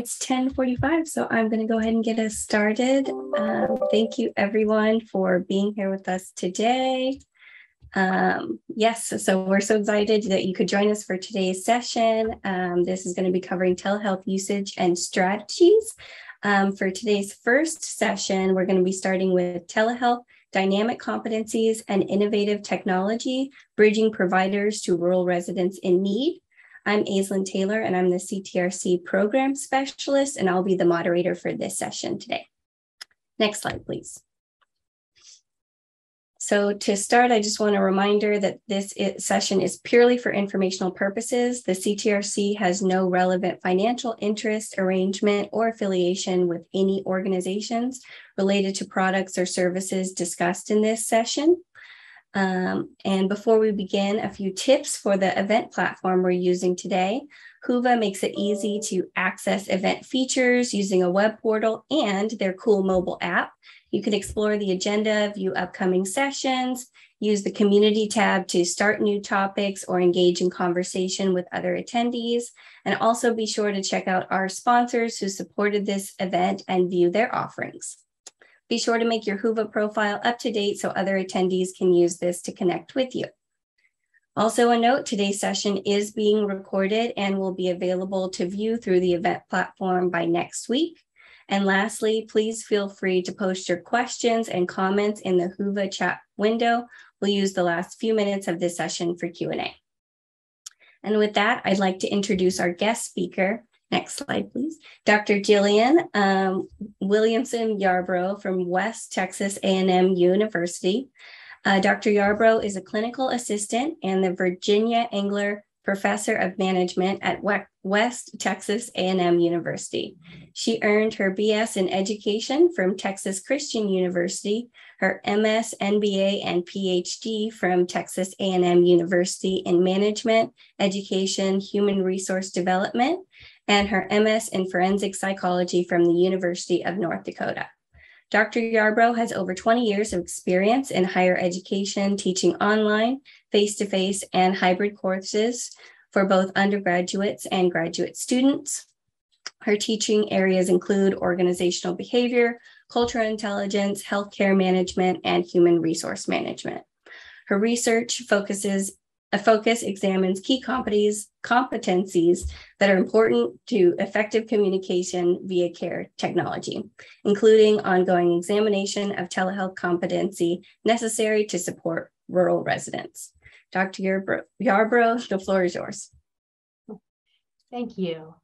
it's 1045, so I'm going to go ahead and get us started. Um, thank you everyone for being here with us today. Um, yes, so we're so excited that you could join us for today's session. Um, this is going to be covering telehealth usage and strategies. Um, for today's first session, we're going to be starting with telehealth, dynamic competencies, and innovative technology, bridging providers to rural residents in need. I'm Aislinn Taylor, and I'm the CTRC program specialist, and I'll be the moderator for this session today. Next slide, please. So to start, I just want a reminder that this session is purely for informational purposes. The CTRC has no relevant financial interest, arrangement, or affiliation with any organizations related to products or services discussed in this session. Um, and before we begin, a few tips for the event platform we're using today. Whova makes it easy to access event features using a web portal and their cool mobile app. You can explore the agenda, view upcoming sessions, use the community tab to start new topics or engage in conversation with other attendees. And also be sure to check out our sponsors who supported this event and view their offerings. Be sure to make your Whova profile up to date so other attendees can use this to connect with you. Also a note, today's session is being recorded and will be available to view through the event platform by next week. And lastly, please feel free to post your questions and comments in the Whova chat window. We'll use the last few minutes of this session for Q&A. And with that, I'd like to introduce our guest speaker, Next slide, please. Dr. Jillian um, Williamson Yarbrough from West Texas A&M University. Uh, Dr. Yarbrough is a clinical assistant and the Virginia Engler Professor of Management at West Texas A&M University. She earned her BS in Education from Texas Christian University, her MS, MBA, and PhD from Texas A&M University in Management, Education, Human Resource Development, and her MS in forensic psychology from the University of North Dakota. Dr. Yarbrough has over 20 years of experience in higher education, teaching online, face to face, and hybrid courses for both undergraduates and graduate students. Her teaching areas include organizational behavior, cultural intelligence, healthcare management, and human resource management. Her research focuses a focus examines key competencies that are important to effective communication via care technology, including ongoing examination of telehealth competency necessary to support rural residents. Dr. Yarbrough, Yarbrough the floor is yours. Thank you.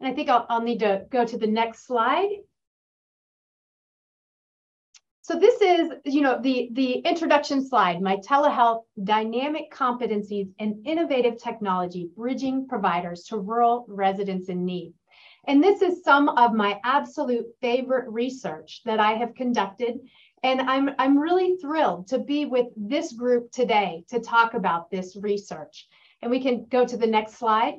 And I think I'll, I'll need to go to the next slide. So this is, you know, the, the introduction slide, my telehealth dynamic competencies and innovative technology, bridging providers to rural residents in need. And this is some of my absolute favorite research that I have conducted. And I'm, I'm really thrilled to be with this group today to talk about this research. And we can go to the next slide.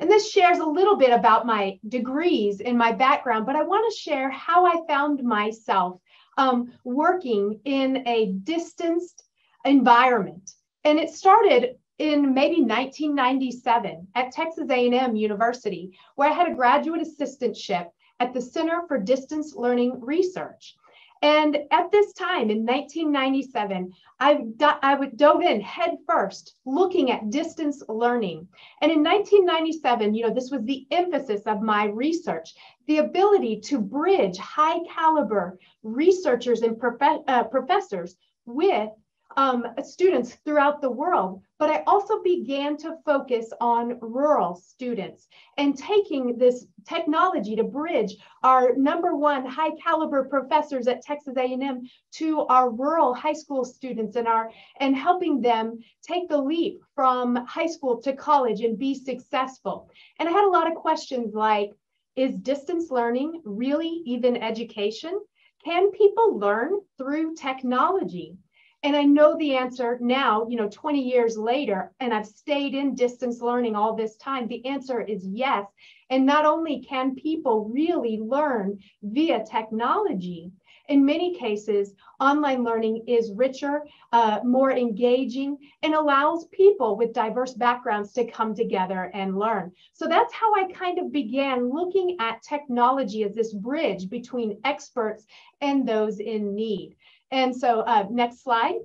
And this shares a little bit about my degrees and my background, but I want to share how I found myself um, working in a distanced environment. And it started in maybe 1997 at Texas A&M University, where I had a graduate assistantship at the Center for Distance Learning Research. And at this time in 1997, I, I would dove in head first, looking at distance learning. And in 1997, you know, this was the emphasis of my research, the ability to bridge high caliber researchers and prof- uh, professors with um, students throughout the world, but I also began to focus on rural students and taking this technology to bridge our number one high caliber professors at Texas A&M to our rural high school students and our and helping them take the leap from high school to college and be successful. And I had a lot of questions like, is distance learning really even education? Can people learn through technology? And I know the answer now, you know, 20 years later, and I've stayed in distance learning all this time. The answer is yes. And not only can people really learn via technology In many cases, online learning is richer, uh, more engaging, and allows people with diverse backgrounds to come together and learn. So that's how I kind of began looking at technology as this bridge between experts and those in need. And so uh, next slide.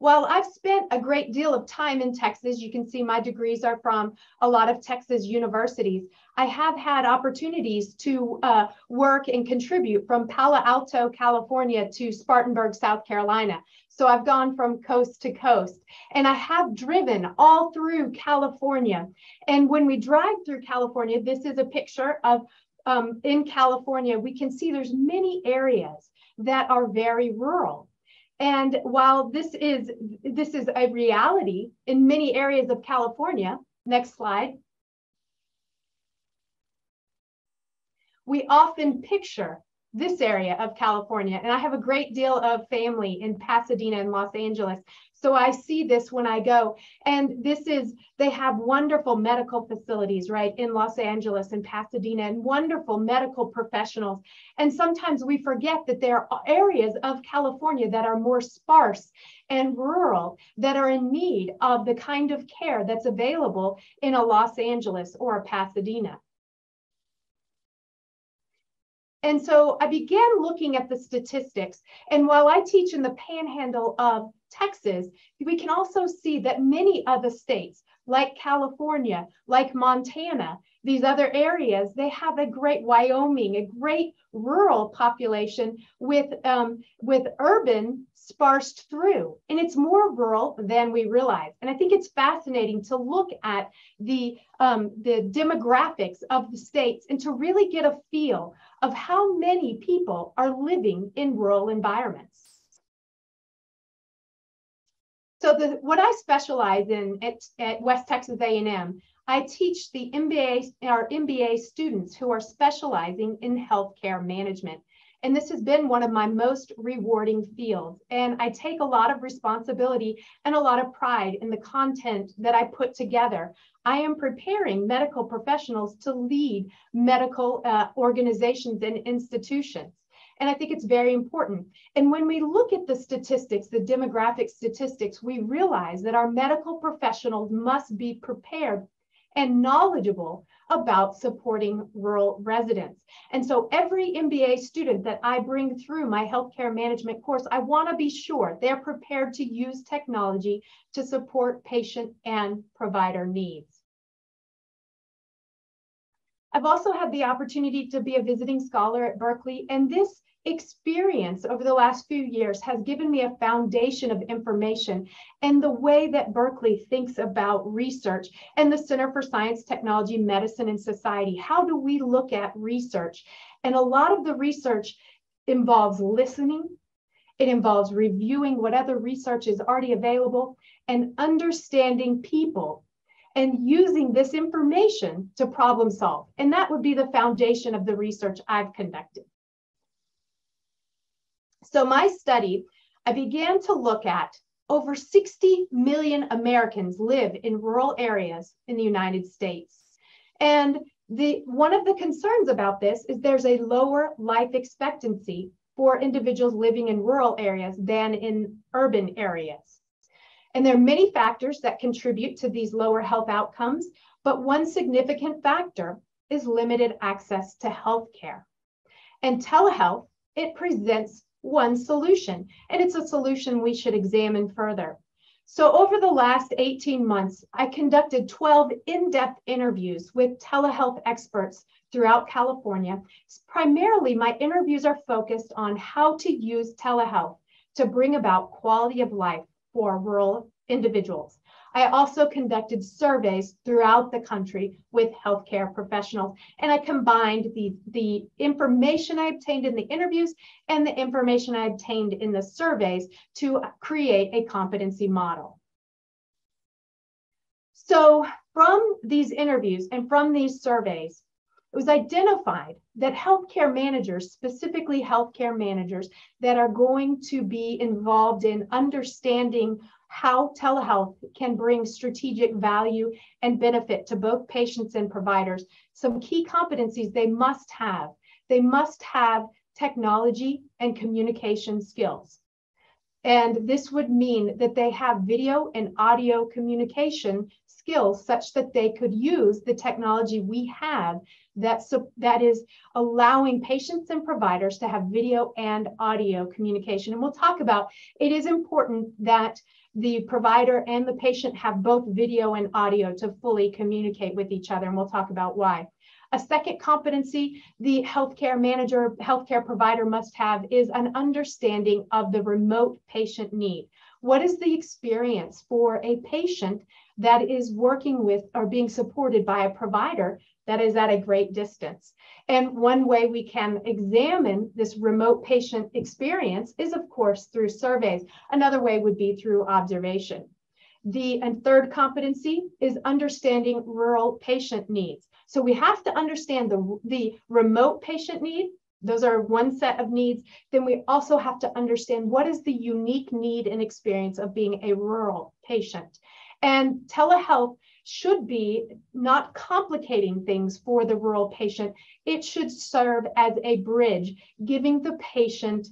While I've spent a great deal of time in Texas, you can see my degrees are from a lot of Texas universities. I have had opportunities to uh, work and contribute from Palo Alto, California to Spartanburg, South Carolina. So I've gone from coast to coast and I have driven all through California. And when we drive through California, this is a picture of um, in California, we can see there's many areas that are very rural. And while this is this is a reality in many areas of California, next slide. We often picture this area of California, and I have a great deal of family in Pasadena and Los Angeles. So I see this when I go. And this is, they have wonderful medical facilities, right, in Los Angeles and Pasadena, and wonderful medical professionals. And sometimes we forget that there are areas of California that are more sparse and rural that are in need of the kind of care that's available in a Los Angeles or a Pasadena. And so I began looking at the statistics. And while I teach in the panhandle of Texas, we can also see that many other states, like California, like Montana, these other areas, they have a great Wyoming, a great rural population with, um, with urban sparsed through. And it's more rural than we realize. And I think it's fascinating to look at the, um, the demographics of the states and to really get a feel of how many people are living in rural environments. So the, what I specialize in at, at West Texas A&M, I teach the MBA, our MBA students who are specializing in healthcare management. And this has been one of my most rewarding fields. And I take a lot of responsibility and a lot of pride in the content that I put together. I am preparing medical professionals to lead medical uh, organizations and institutions. And I think it's very important. And when we look at the statistics, the demographic statistics, we realize that our medical professionals must be prepared and knowledgeable about supporting rural residents. And so every MBA student that I bring through my healthcare management course, I wanna be sure they're prepared to use technology to support patient and provider needs. I've also had the opportunity to be a visiting scholar at Berkeley, and this experience over the last few years has given me a foundation of information and the way that Berkeley thinks about research and the Center for Science, Technology, Medicine, and Society. How do we look at research? And a lot of the research involves listening, it involves reviewing what other research is already available and understanding people and using this information to problem solve. And that would be the foundation of the research I've conducted. So my study, I began to look at over 60 million Americans live in rural areas in the United States. And the, one of the concerns about this is there's a lower life expectancy for individuals living in rural areas than in urban areas. And there are many factors that contribute to these lower health outcomes, but one significant factor is limited access to health care. And telehealth, it presents one solution, and it's a solution we should examine further. So over the last 18 months, I conducted 12 in-depth interviews with telehealth experts throughout California. Primarily, my interviews are focused on how to use telehealth to bring about quality of life for rural individuals. I also conducted surveys throughout the country with healthcare professionals, and I combined the, the information I obtained in the interviews and the information I obtained in the surveys to create a competency model. So from these interviews and from these surveys, it was identified that healthcare managers, specifically healthcare managers that are going to be involved in understanding how telehealth can bring strategic value and benefit to both patients and providers. Some key competencies they must have. they must have technology and communication skills. And this would mean that they have video and audio communication skills such that they could use the technology we have that, that is allowing patients and providers to have video and audio communication. And we'll talk about it is important that the provider and the patient have both video and audio to fully communicate with each other. And we'll talk about why. A second competency the healthcare manager, healthcare provider must have is an understanding of the remote patient need. What is the experience for a patient that is working with or being supported by a provider that is at a great distance? And one way we can examine this remote patient experience is, of course, through surveys. Another way would be through observation. The and third competency is understanding rural patient needs. So we have to understand the, the remote patient need. Those are one set of needs. Then we also have to understand what is the unique need and experience of being a rural patient. And telehealth should be not complicating things for the rural patient. It should serve as a bridge, giving the patient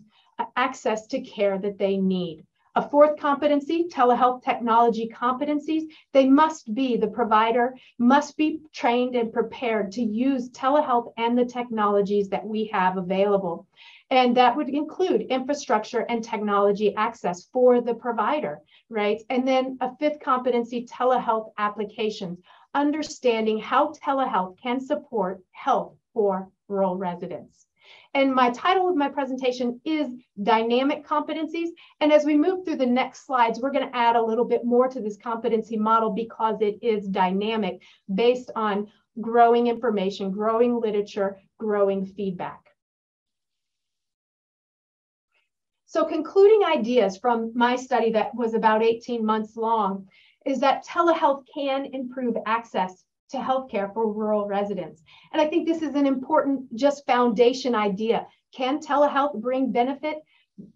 access to care that they need. A fourth competency, telehealth technology competencies, they must be, the provider must be trained and prepared to use telehealth and the technologies that we have available. And that would include infrastructure and technology access for the provider, right? And then a fifth competency, telehealth applications, understanding how telehealth can support health for rural residents. And my title of my presentation is Dynamic Competencies. And as we move through the next slides, we're going to add a little bit more to this competency model because it is dynamic based on growing information, growing literature, growing feedback. So concluding ideas from my study that was about 18 months long is that telehealth can improve access to healthcare for rural residents. And I think this is an important, just foundation idea. Can telehealth bring benefit?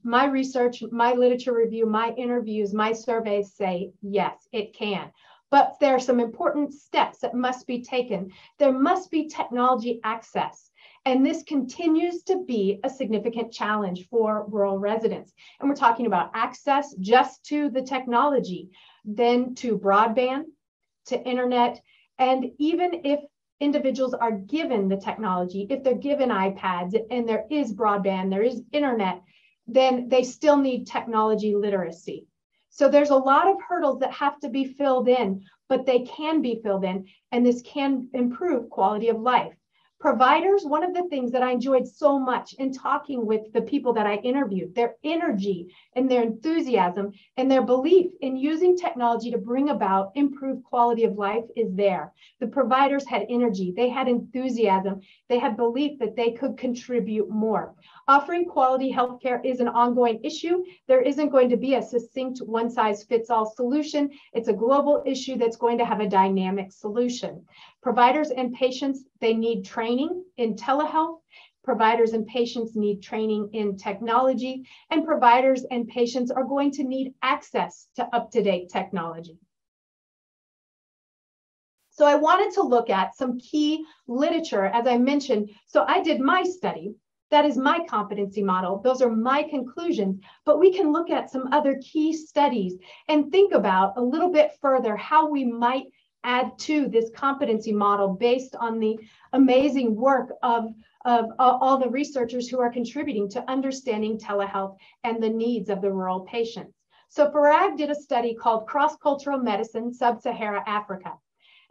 My research, my literature review, my interviews, my surveys say yes, it can. But there are some important steps that must be taken. There must be technology access. And this continues to be a significant challenge for rural residents. And we're talking about access just to the technology, then to broadband, to internet, and even if individuals are given the technology, if they're given iPads and there is broadband, there is internet, then they still need technology literacy. So there's a lot of hurdles that have to be filled in, but they can be filled in, and this can improve quality of life. Providers, one of the things that I enjoyed so much in talking with the people that I interviewed, their energy and their enthusiasm and their belief in using technology to bring about improved quality of life is there. The providers had energy, they had enthusiasm, they had belief that they could contribute more. Offering quality healthcare is an ongoing issue. There isn't going to be a succinct one size fits all solution. It's a global issue that's going to have a dynamic solution. Providers and patients, they need training in telehealth. Providers and patients need training in technology, and providers and patients are going to need access to up to date technology. So I wanted to look at some key literature, as I mentioned. So I did my study. That is my competency model. Those are my conclusions. But we can look at some other key studies and think about a little bit further how we might add to this competency model based on the amazing work of, of uh, all the researchers who are contributing to understanding telehealth and the needs of the rural patients. So Farag did a study called Cross-Cultural Medicine, Sub-Sahara Africa.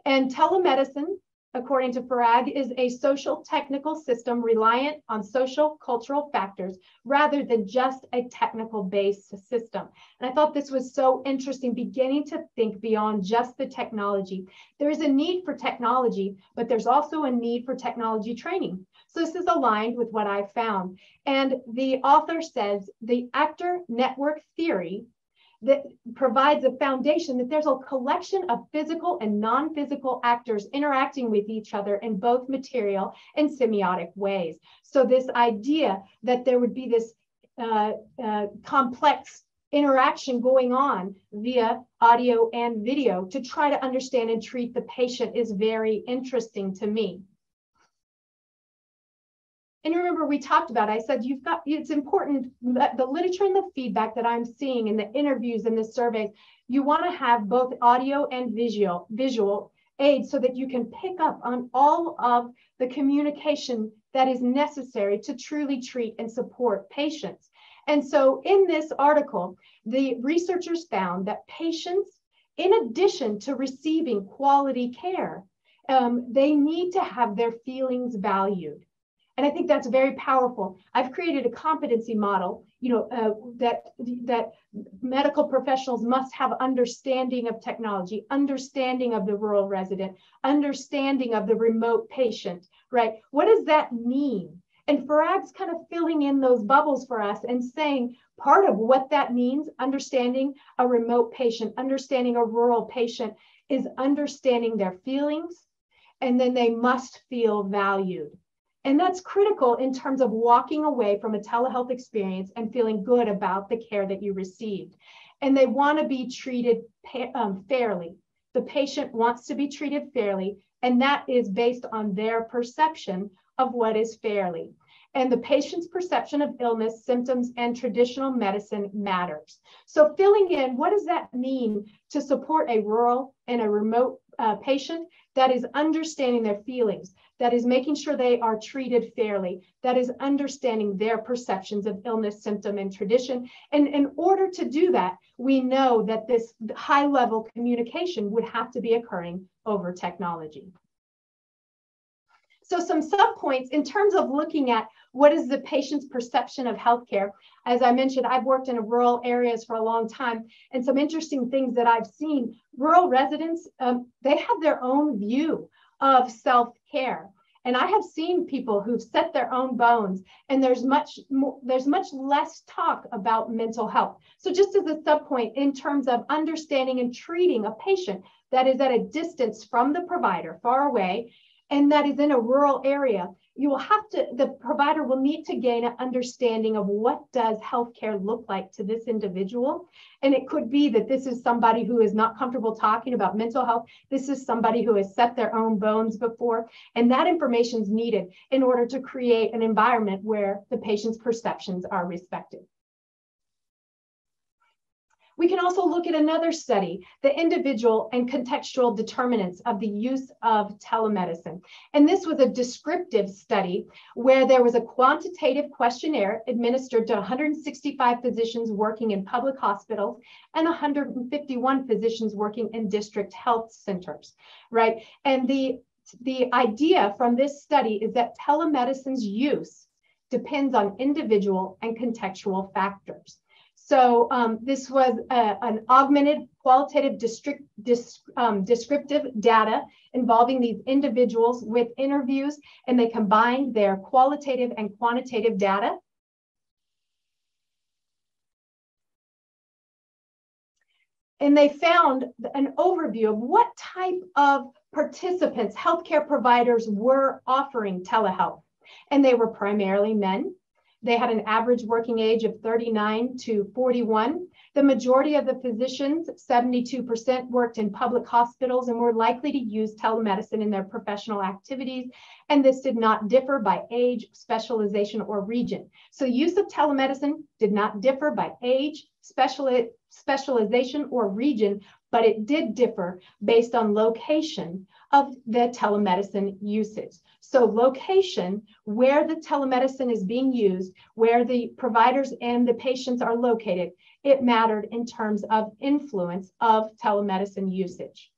And telemedicine according to Farag, is a social technical system reliant on social cultural factors rather than just a technical based system. And I thought this was so interesting, beginning to think beyond just the technology. There is a need for technology, but there's also a need for technology training. So this is aligned with what I found. And the author says the actor network theory that provides a foundation that there's a collection of physical and non-physical actors interacting with each other in both material and semiotic ways. So this idea that there would be this uh, uh, complex interaction going on via audio and video to try to understand and treat the patient is very interesting to me. And remember, we talked about, I said, you've got, it's important that the literature and the feedback that I'm seeing in the interviews and the surveys, you want to have both audio and visual, visual aids so that you can pick up on all of the communication that is necessary to truly treat and support patients. And so in this article, the researchers found that patients, in addition to receiving quality care, um, they need to have their feelings valued. And I think that's very powerful. I've created a competency model, you know, uh, that that medical professionals must have understanding of technology, understanding of the rural resident, understanding of the remote patient, right? What does that mean? And Farag's kind of filling in those bubbles for us and saying part of what that means, understanding a remote patient, understanding a rural patient, is understanding their feelings, and then they must feel valued. And that's critical in terms of walking away from a telehealth experience and feeling good about the care that you received. And they want to be treated um, fairly. The patient wants to be treated fairly, and that is based on their perception of what is fairly. And the patient's perception of illness, symptoms, and traditional medicine matters. So, filling in what does that mean to support a rural and a remote uh, patient that is understanding their feelings, that is making sure they are treated fairly, that is understanding their perceptions of illness, symptom, and tradition. And in order to do that, we know that this high level communication would have to be occurring over technology. So some subpoints in terms of looking at what is the patient's perception of healthcare. As I mentioned, I've worked in rural areas for a long time, and some interesting things that I've seen. Rural residents, um, they have their own view of self-care. And I have seen people who've set their own bones, and there's much more, there's much less talk about mental health. So just as a sub point in terms of understanding and treating a patient that is at a distance from the provider, far away, and that is in a rural area, you will have to, the provider will need to gain an understanding of what does healthcare look like to this individual. And it could be that this is somebody who is not comfortable talking about mental health. This is somebody who has set their own bones before. And that information is needed in order to create an environment where the patient's perceptions are respected. We can also look at another study, the individual and contextual determinants of the use of telemedicine. And this was a descriptive study where there was a quantitative questionnaire administered to 165 physicians working in public hospitals and 151 physicians working in district health centers, right? And the, the idea from this study is that telemedicine's use depends on individual and contextual factors. So um, this was a, an augmented qualitative district, dis, um, descriptive data involving these individuals with interviews, and they combined their qualitative and quantitative data. And they found an overview of what type of participants healthcare providers were offering telehealth. And they were primarily men, they had an average working age of 39 to 41. The majority of the physicians, 72%, worked in public hospitals and were likely to use telemedicine in their professional activities. And this did not differ by age, specialization, or region. So use of telemedicine did not differ by age, special, specialization, or region, but it did differ based on location of the telemedicine usage. So location, where the telemedicine is being used, where the providers and the patients are located, it mattered in terms of influence of telemedicine usage.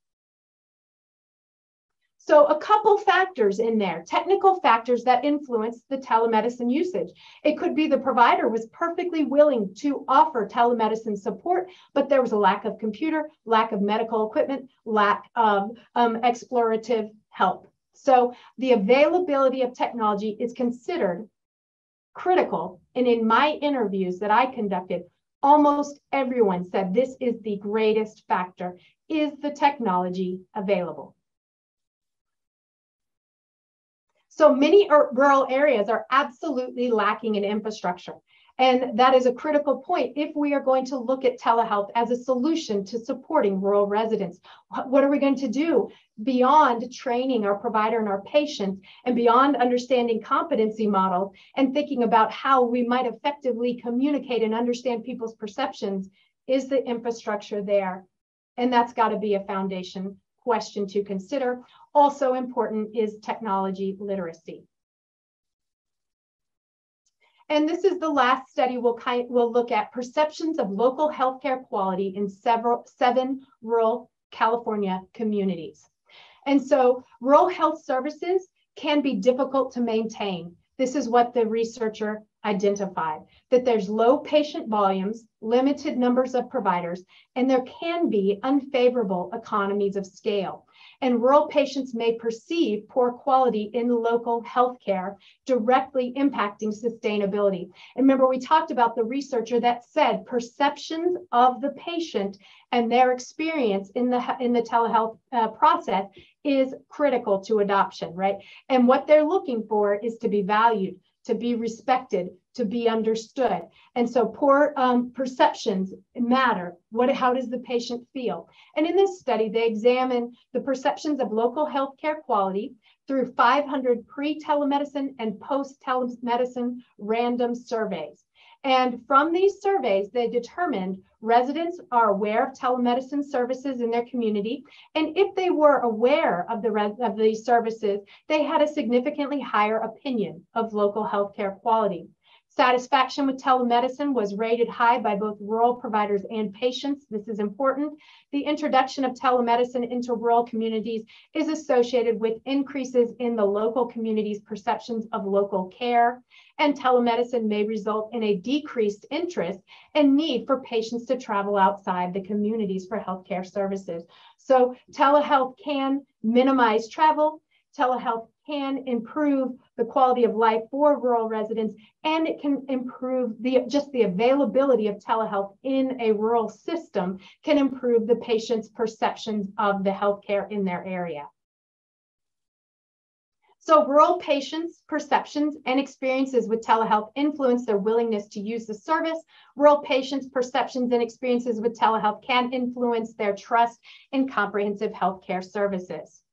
So a couple factors in there, technical factors that influence the telemedicine usage. It could be the provider was perfectly willing to offer telemedicine support, but there was a lack of computer, lack of medical equipment, lack of um, explorative help. So the availability of technology is considered critical. And in my interviews that I conducted, almost everyone said this is the greatest factor. Is the technology available? So many rural areas are absolutely lacking in infrastructure. And that is a critical point if we are going to look at telehealth as a solution to supporting rural residents. What are we going to do beyond training our provider and our patients and beyond understanding competency models and thinking about how we might effectively communicate and understand people's perceptions? Is the infrastructure there? And that's got to be a foundation question to consider. Also important is technology literacy. And this is the last study we'll, kind, we'll look at perceptions of local healthcare quality in several seven rural California communities. And so rural health services can be difficult to maintain. This is what the researcher identified, that there's low patient volumes, limited numbers of providers, and there can be unfavorable economies of scale and rural patients may perceive poor quality in local healthcare, directly impacting sustainability. And remember, we talked about the researcher that said perceptions of the patient and their experience in the in the telehealth uh, process is critical to adoption, right? And what they're looking for is to be valued, to be respected, to be understood. And so poor um, perceptions matter. What, how does the patient feel? And in this study, they examined the perceptions of local healthcare quality through 500 pre-telemedicine and post-telemedicine random surveys. And from these surveys, they determined residents are aware of telemedicine services in their community. And if they were aware of, the res- of these services, they had a significantly higher opinion of local healthcare quality. Satisfaction with telemedicine was rated high by both rural providers and patients. This is important. The introduction of telemedicine into rural communities is associated with increases in the local community's perceptions of local care, and telemedicine may result in a decreased interest and need for patients to travel outside the communities for healthcare services. So telehealth can minimize travel, telehealth can improve the quality of life for rural residents and it can improve the just the availability of telehealth in a rural system can improve the patient's perceptions of the healthcare in their area. So rural patients' perceptions and experiences with telehealth influence their willingness to use the service. Rural patients' perceptions and experiences with telehealth can influence their trust in comprehensive healthcare services.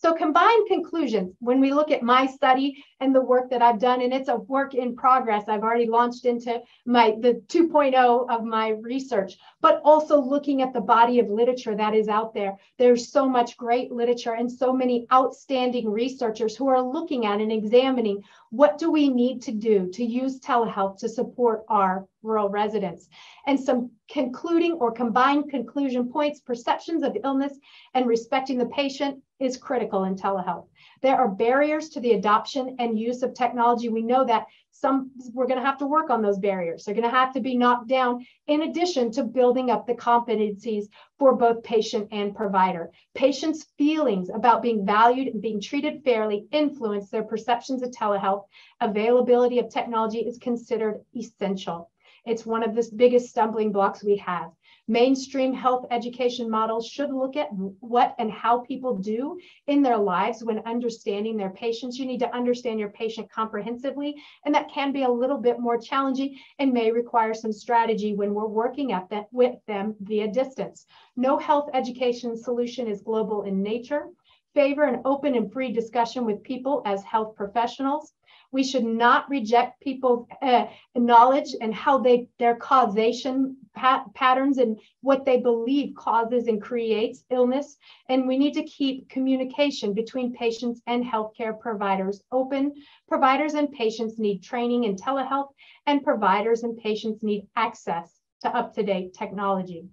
So combined conclusions, when we look at my study and the work that I've done, and it's a work in progress, I've already launched into my the 2.0 of my research, but also looking at the body of literature that is out there. There's so much great literature and so many outstanding researchers who are looking at and examining what do we need to do to use telehealth to support our rural residents? And some concluding or combined conclusion points, perceptions of illness and respecting the patient is critical in telehealth. There are barriers to the adoption and use of technology. We know that some we're going to have to work on those barriers. They're going to have to be knocked down in addition to building up the competencies for both patient and provider. Patients' feelings about being valued and being treated fairly influence their perceptions of telehealth. Availability of technology is considered essential. It's one of the biggest stumbling blocks we have. Mainstream health education models should look at what and how people do in their lives when understanding their patients. You need to understand your patient comprehensively, and that can be a little bit more challenging and may require some strategy when we're working at that with them via distance. No health education solution is global in nature. Favor an open and free discussion with people as health professionals. We should not reject people's uh, knowledge and how they their causation pat- patterns and what they believe causes and creates illness. And we need to keep communication between patients and healthcare providers open. Providers and patients need training in telehealth, and providers and patients need access to up to date technology.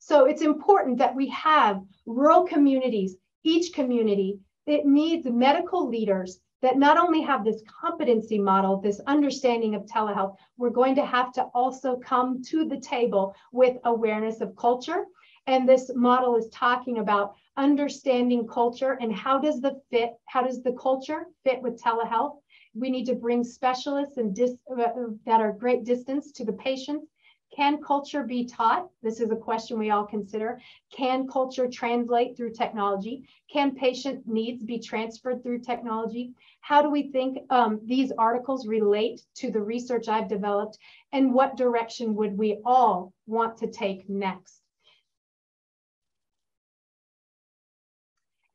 So it's important that we have rural communities, each community it needs medical leaders that not only have this competency model, this understanding of telehealth, we're going to have to also come to the table with awareness of culture. And this model is talking about understanding culture and how does the fit, how does the culture fit with telehealth? We need to bring specialists and dis, uh, that are great distance to the patients Can culture be taught? This is a question we all consider. Can culture translate through technology? Can patient needs be transferred through technology? How do we think um, these articles relate to the research I've developed? And what direction would we all want to take next?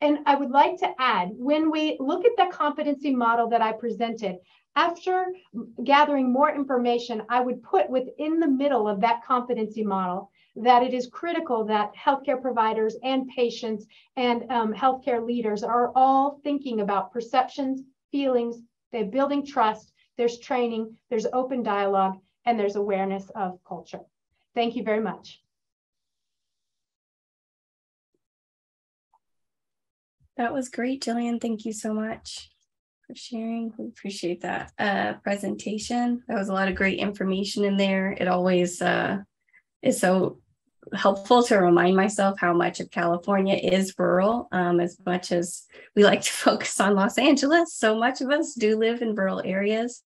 And I would like to add, when we look at the competency model that I presented, after gathering more information, I would put within the middle of that competency model that it is critical that healthcare providers and patients and um, healthcare leaders are all thinking about perceptions, feelings, they're building trust, there's training, there's open dialogue, and there's awareness of culture. Thank you very much. That was great, Jillian. Thank you so much for sharing. We appreciate that uh, presentation. That was a lot of great information in there. It always uh, is so helpful to remind myself how much of California is rural. Um, as much as we like to focus on Los Angeles, so much of us do live in rural areas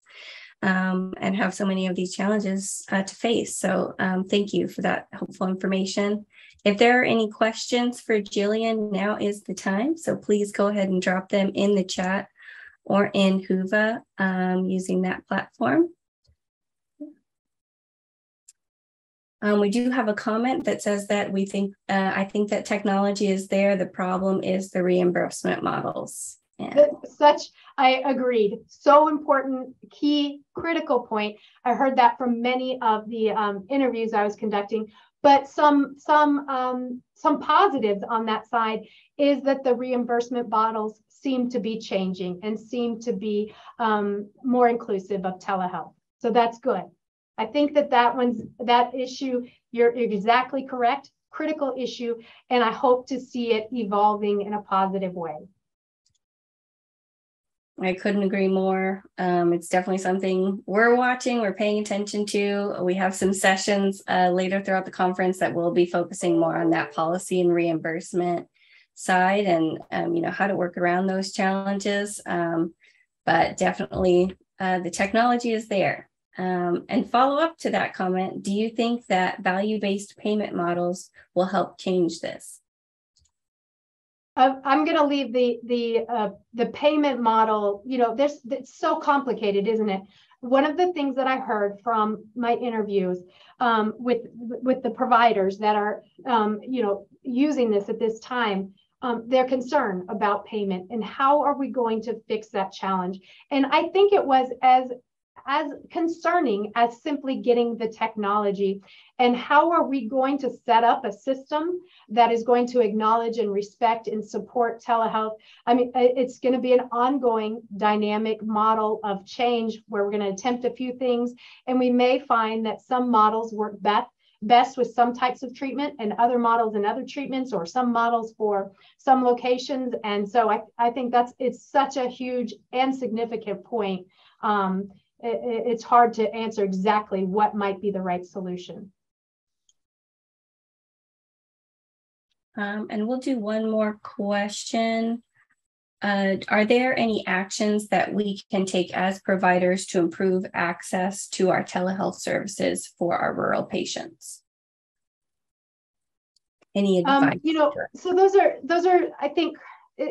um, and have so many of these challenges uh, to face. So um, thank you for that helpful information. If there are any questions for Jillian, now is the time. So please go ahead and drop them in the chat or in Whova um, using that platform. Um, we do have a comment that says that we think, uh, I think that technology is there. The problem is the reimbursement models. Yeah. Such, I agreed. So important, key, critical point. I heard that from many of the um, interviews I was conducting. But some some um, some positives on that side is that the reimbursement models seem to be changing and seem to be um, more inclusive of telehealth. So that's good. I think that that one's that issue. You're, you're exactly correct. Critical issue, and I hope to see it evolving in a positive way. I couldn't agree more. Um, it's definitely something we're watching, we're paying attention to. We have some sessions uh, later throughout the conference that will be focusing more on that policy and reimbursement side and, um, you know, how to work around those challenges. Um, but definitely uh, the technology is there. Um, and follow up to that comment, do you think that value-based payment models will help change this? I'm going to leave the the uh, the payment model. You know, this it's so complicated, isn't it? One of the things that I heard from my interviews um, with with the providers that are um, you know using this at this time, um, they're concerned about payment and how are we going to fix that challenge. And I think it was as as concerning as simply getting the technology. And how are we going to set up a system that is going to acknowledge and respect and support telehealth? I mean, it's going to be an ongoing dynamic model of change where we're going to attempt a few things. And we may find that some models work best best with some types of treatment and other models and other treatments or some models for some locations and so i, I think that's it's such a huge and significant point um, it, it's hard to answer exactly what might be the right solution. Um, and we'll do one more question. Uh, are there any actions that we can take as providers to improve access to our telehealth services for our rural patients? Any um, advice? Um, you know, so those are those are I think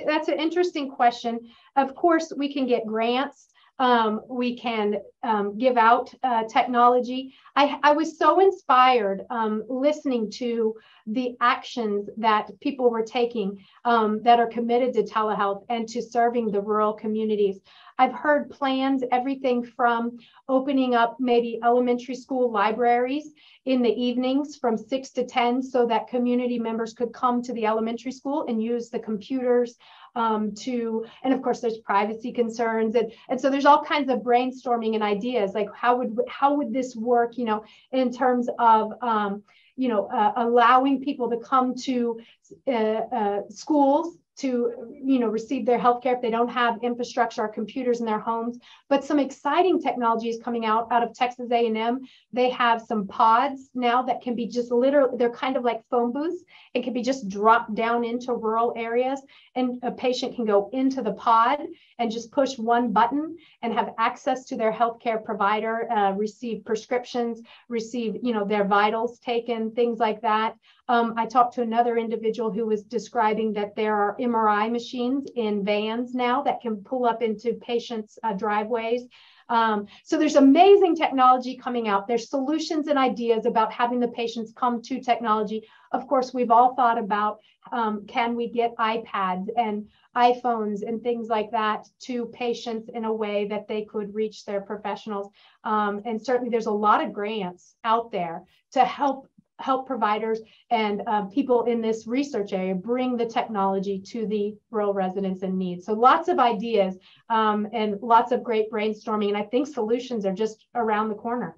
that's an interesting question. Of course, we can get grants um, we can um, give out uh, technology. I, I, was so inspired um, listening to the actions that people were taking um, that are committed to telehealth and to serving the rural communities. I've heard plans, everything from opening up maybe elementary school libraries in the evenings from six to 10 so that community members could come to the elementary school and use the computers um, to, and of course there's privacy concerns. And, and so there's all kinds of brainstorming and ideas like how would, how would this work, you know, in terms of, um, you know, uh, allowing people to come to uh, uh, schools to you know receive their healthcare if they don't have infrastructure or computers in their homes. But some exciting technology is coming out out of texas a&m they have some pods now that can be just literally they're kind of like phone booths. It can be just dropped down into rural areas and a patient can go into the pod and just push one button and have access to their healthcare provider uh, receive prescriptions receive you know their vitals taken things like that um, I talked to another individual who was describing that there are MRI machines in vans now that can pull up into patients' uh, driveways. Um, so there's amazing technology coming out. There's solutions and ideas about having the patients come to technology. Of course, we've all thought about um, can we get iPads and iPhones and things like that to patients in a way that they could reach their professionals. Um, and certainly there's a lot of grants out there to help help providers and uh, people in this research area bring the technology to the rural residents in need. So lots of ideas um, and lots of great brainstorming. And I think solutions are just around the corner.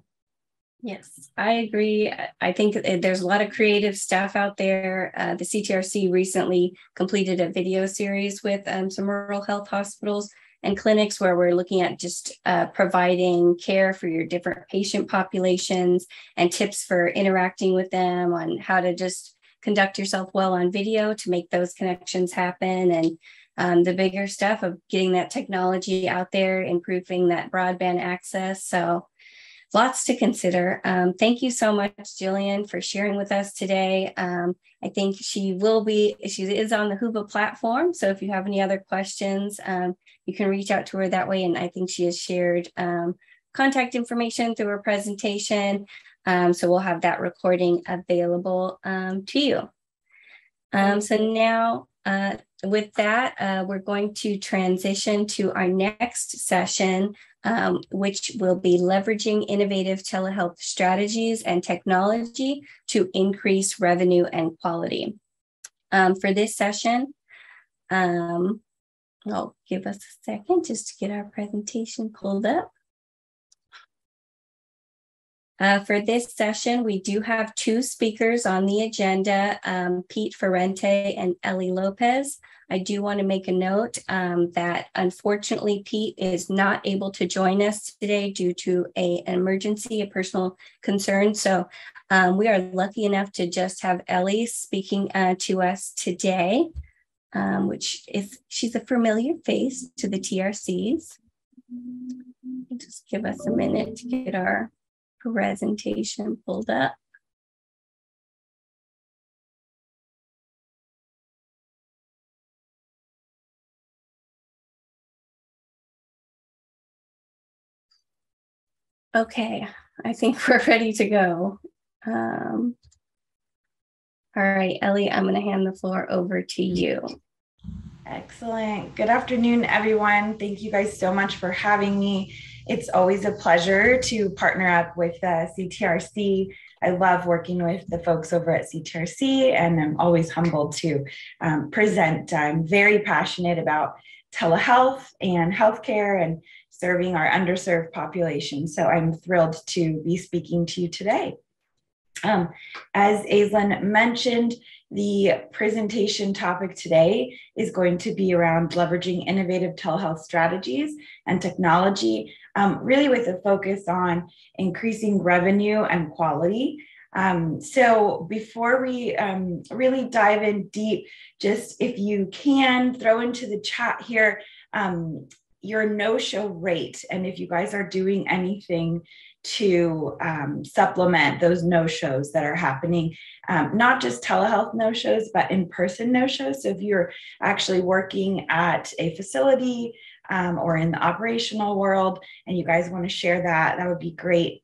Yes, I agree. I think there's a lot of creative stuff out there. Uh, the CTRC recently completed a video series with um, some rural health hospitals and clinics where we're looking at just uh, providing care for your different patient populations and tips for interacting with them on how to just conduct yourself well on video to make those connections happen. And um, the bigger stuff of getting that technology out there improving that broadband access. So lots to consider. Um, thank you so much, Jillian, for sharing with us today. Um, I think she will be, she is on the Whova platform. So if you have any other questions, um, you can reach out to her that way. And I think she has shared um, contact information through her presentation. Um, so we'll have that recording available um, to you. so now uh, with that, uh, we're going to transition to our next session, um, which will be leveraging innovative telehealth strategies and technology to increase revenue and quality. Um, for this session, um, I'll give us a second just to get our presentation pulled up. Uh, for this session, we do have two speakers on the agenda, um, Pete Ferrente and Ellie Lopez. I do want to make a note um, that unfortunately Pete is not able to join us today due to a, an emergency, a personal concern. So um, we are lucky enough to just have Ellie speaking uh, to us today, um, which is she's a familiar face to the TRCs. Just give us a minute to get our presentation pulled up. Okay, I think we're ready to go. Um, all right, Ellie, I'm going to hand the floor over to you. Excellent. Good afternoon, everyone. Thank you guys so much for having me. It's always a pleasure to partner up with uh, CTRC. I love working with the folks over at CTRC, and I'm always humbled to um, present. I'm very passionate about telehealth and healthcare and serving our underserved population. So I'm thrilled to be speaking to you today. Um, as Aislinn mentioned, the presentation topic today is going to be around leveraging innovative telehealth strategies and technology, um, really with a focus on increasing revenue and quality. Um, so before we um, really dive in deep, just if you can throw into the chat here um, your no show rate. And if you guys are doing anything to um, supplement those no shows that are happening, um, not just telehealth no shows, but in person no shows. So if you're actually working at a facility um, or in the operational world and you guys want to share that, that would be great.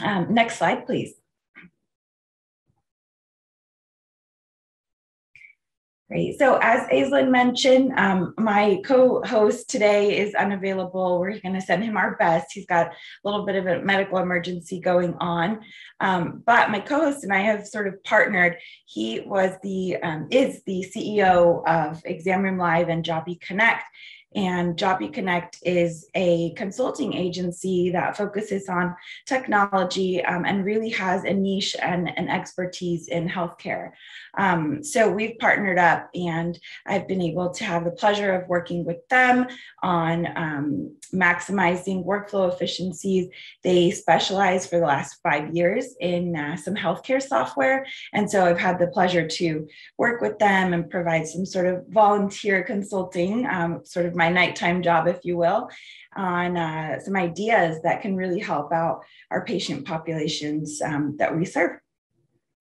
Um, next slide, please. Great. So as Aislinn mentioned, um, my co-host today is unavailable. We're going to send him our best. He's got a little bit of a medical emergency going on. Um, but my co-host and I have sort of partnered. He was the um, is the CEO of Exam Room Live and Joppy Connect. And Joppy Connect is a consulting agency that focuses on technology um, and really has a niche and an expertise in healthcare. Um, so we've partnered up, and I've been able to have the pleasure of working with them on um, maximizing workflow efficiencies. They specialize for the last five years in uh, some healthcare software. And so I've had the pleasure to work with them and provide some sort of volunteer consulting, um, sort of my nighttime job, if you will, on uh, some ideas that can really help out our patient populations um, that we serve.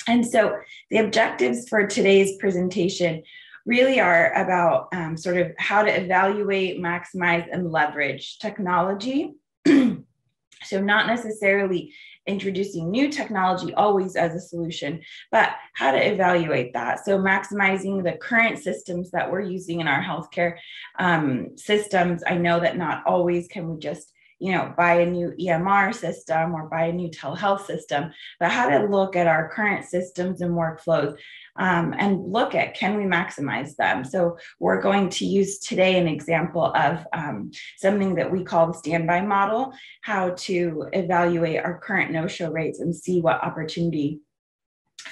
And so the objectives for today's presentation really are about um, sort of how to evaluate, maximize, and leverage technology. so not necessarily introducing new technology always as a solution, but how to evaluate that. So maximizing the current systems that we're using in our healthcare um, systems. I know that not always can we just you know, buy a new EMR system or buy a new telehealth system, but how to look at our current systems and workflows um, and look at can we maximize them. So we're going to use today an example of um, something that we call the standby model, how to evaluate our current no-show rates and see what opportunity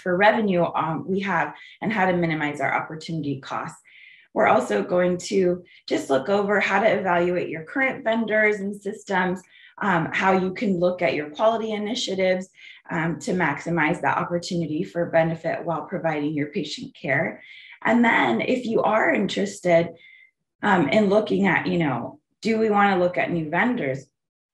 for revenue um, we have and how to minimize our opportunity costs. We're also going to just look over how to evaluate your current vendors and systems, um, how you can look at your quality initiatives um, to maximize that opportunity for benefit while providing your patient care. And then if you are interested um, in looking at, you know, do we want to look at new vendors?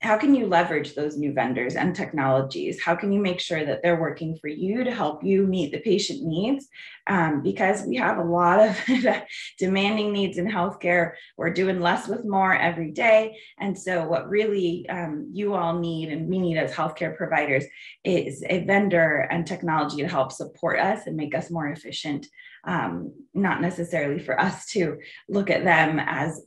How can you leverage those new vendors and technologies? How can you make sure that they're working for you to help you meet the patient needs? Um, because we have a lot of demanding needs in healthcare. We're doing less with more every day. And so, what really um, you all need and we need as healthcare providers is a vendor and technology to help support us and make us more efficient. Um, not necessarily for us to look at them as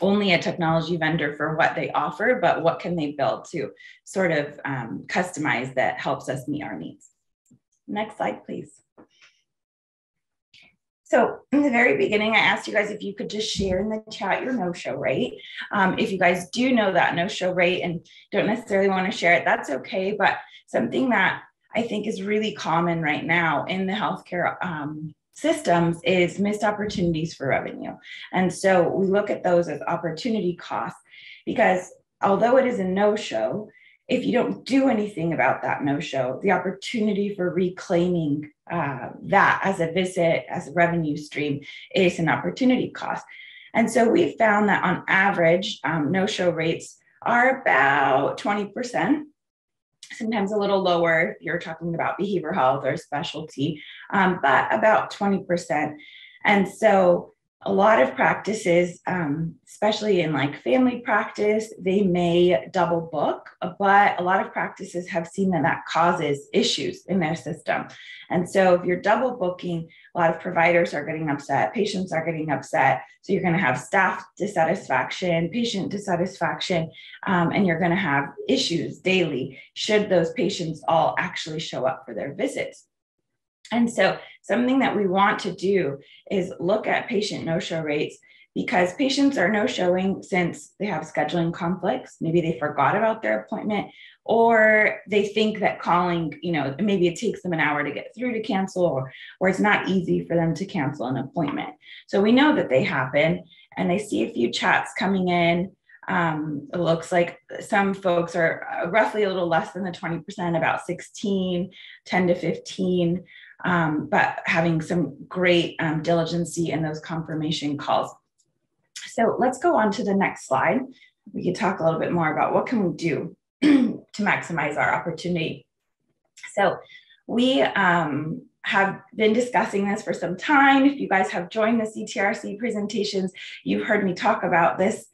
only a technology vendor for what they offer, but what can they build to sort of um, customize that helps us meet our needs. Next slide, please. So in the very beginning, I asked you guys if you could just share in the chat your no-show rate. Um, if you guys do know that no-show rate and don't necessarily want to share it, that's okay. But something that I think is really common right now in the healthcare um, systems is missed opportunities for revenue. And so we look at those as opportunity costs because although it is a no show, if you don't do anything about that no show, the opportunity for reclaiming uh, that as a visit, as a revenue stream, is an opportunity cost. And so we found that on average, um, no show rates are about 20% sometimes a little lower if you're talking about behavioral health or specialty, um, but about 20%. And so a lot of practices, um, especially in like family practice, they may double book, but a lot of practices have seen that that causes issues in their system. And so if you're double booking, a lot of providers are getting upset, patients are getting upset. So you're going to have staff dissatisfaction, patient dissatisfaction, um, and you're going to have issues daily should those patients all actually show up for their visits. And so, something that we want to do is look at patient no show rates because patients are no showing since they have scheduling conflicts. Maybe they forgot about their appointment, or they think that calling, you know, maybe it takes them an hour to get through to cancel, or, or it's not easy for them to cancel an appointment. So we know that they happen. And I see a few chats coming in. Um, it looks like some folks are uh, roughly a little less than the 20%, about 16, 10 to 15 um, but having some great um, diligency in those confirmation calls. So let's go on to the next slide. We can talk a little bit more about what can we do to maximize our opportunity. So we um, have been discussing this for some time. If you guys have joined the CTRC presentations, you've heard me talk about this